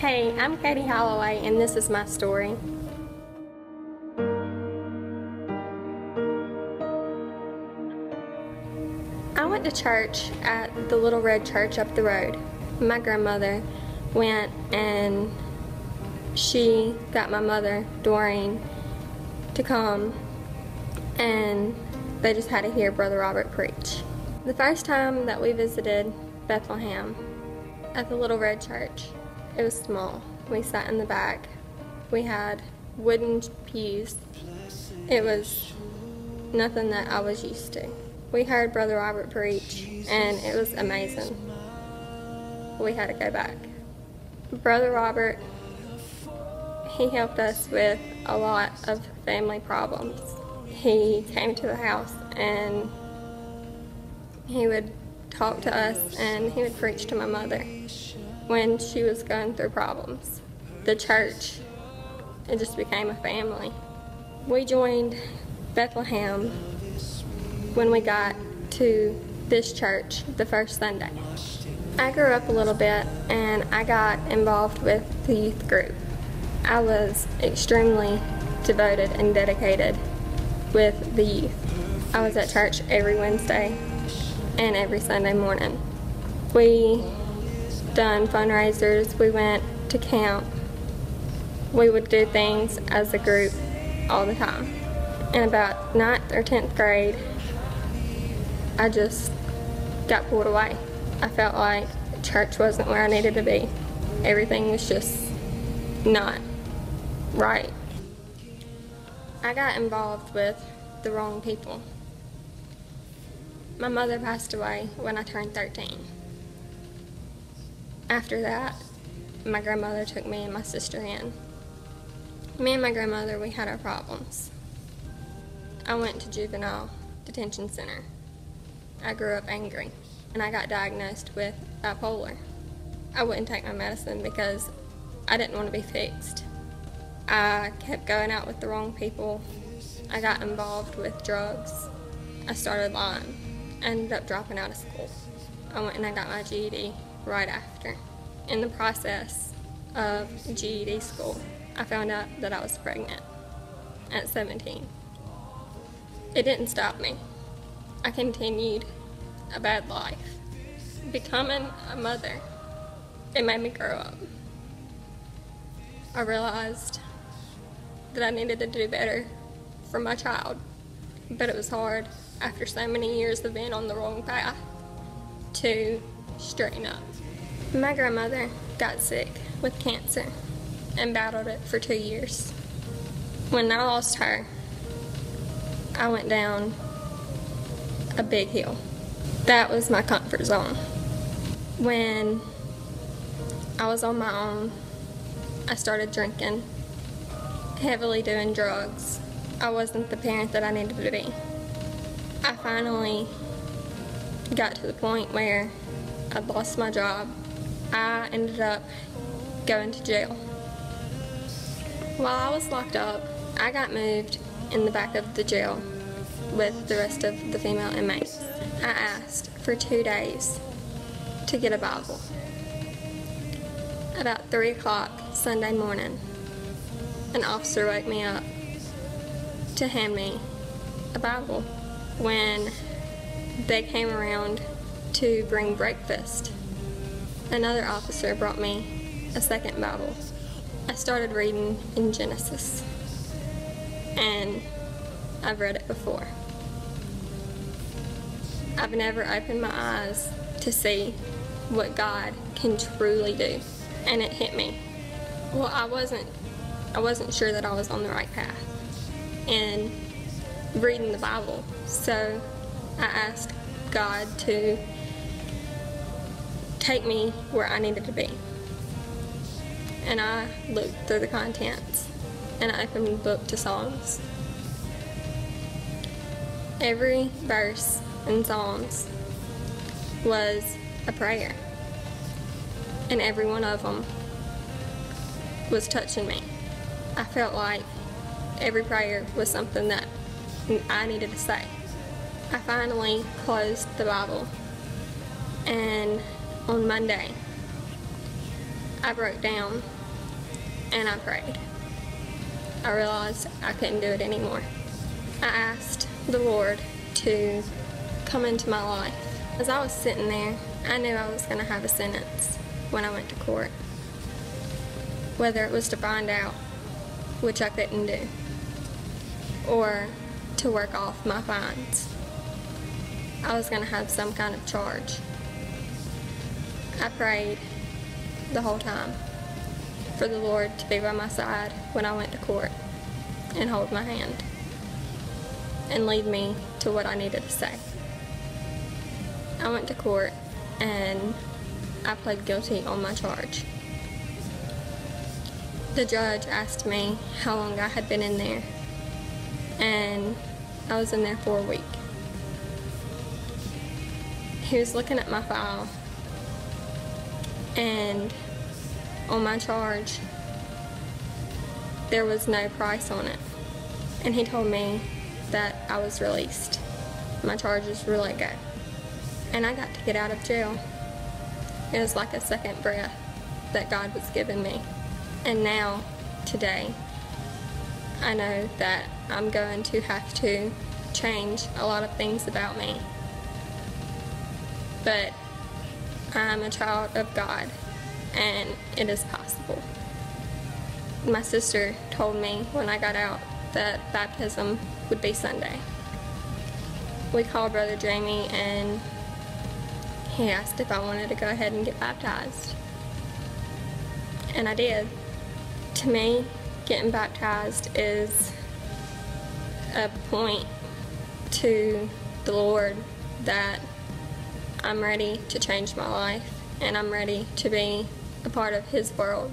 Hey, I'm Katie Holloway, and this is my story. I went to church at the Little Red Church up the road. My grandmother went and she got my mother, Doreen, to come and they just had to hear Brother Robert preach. The first time that we visited Bethlehem at the Little Red Church, it was small. We sat in the back. We had wooden pews. It was nothing that I was used to. We heard Brother Robert preach, and it was amazing. We had to go back. Brother Robert, he helped us with a lot of family problems. He came to the house and he would talk to us and he would preach to my mother when she was going through problems. The church, it just became a family. We joined Bethlehem when we got to this church the first Sunday. I grew up a little bit and I got involved with the youth group. I was extremely devoted and dedicated with the youth. I was at church every Wednesday and every Sunday morning. We done fundraisers, we went to camp. We would do things as a group all the time. In about 9th or 10th grade, I just got pulled away. I felt like church wasn't where I needed to be. Everything was just not right. I got involved with the wrong people. My mother passed away when I turned 13. After that, my grandmother took me and my sister in. Me and my grandmother, we had our problems. I went to juvenile detention center. I grew up angry and I got diagnosed with bipolar. I wouldn't take my medicine because I didn't want to be fixed. I kept going out with the wrong people. I got involved with drugs. I started lying. I ended up dropping out of school. I went and I got my GED right after. In the process of GED school, I found out that I was pregnant at 17. It didn't stop me. I continued a bad life. Becoming a mother, it made me grow up. I realized that I needed to do better for my child, but it was hard after so many years of being on the wrong path to straighten up. My grandmother got sick with cancer and battled it for two years. When I lost her, I went down a big hill. That was my comfort zone. When I was on my own, I started drinking, heavily doing drugs. I wasn't the parent that I needed to be. I finally got to the point where I'd lost my job. I ended up going to jail. While I was locked up, I got moved in the back of the jail with the rest of the female inmates. I asked for two days to get a Bible. About 3 o'clock Sunday morning, an officer woke me up to hand me a Bible when they came around to bring breakfast. Another officer brought me a second Bible. I started reading in Genesis, and I've read it before. I've never opened my eyes to see what God can truly do, and it hit me. Well, I wasn't, I wasn't sure that I was on the right path, and reading the Bible. So I asked God to take me where I needed to be. And I looked through the contents and I opened the book to Psalms. Every verse in Psalms was a prayer. And every one of them was touching me. I felt like every prayer was something that I needed to say. I finally closed the Bible and on Monday I broke down and I prayed. I realized I couldn't do it anymore. I asked the Lord to come into my life. As I was sitting there, I knew I was going to have a sentence when I went to court. Whether it was to find out, which I couldn't do, or to work off my fines. I was going to have some kind of charge. I prayed the whole time for the Lord to be by my side when I went to court and hold my hand and lead me to what I needed to say. I went to court and I pled guilty on my charge. The judge asked me how long I had been in there, and I was in there for a week. He was looking at my file, and on my charge, there was no price on it. And he told me that I was released. My charges were let go. And I got to get out of jail. It was like a second breath that God was giving me. And now, today, I know that I'm going to have to change a lot of things about me. But I'm a child of God, and it is possible. My sister told me when I got out that baptism would be Sunday. We called Brother Jamie and he asked if I wanted to go ahead and get baptized. And I did. To me, getting baptized is a point to the Lord that I'm ready to change my life and I'm ready to be a part of His world.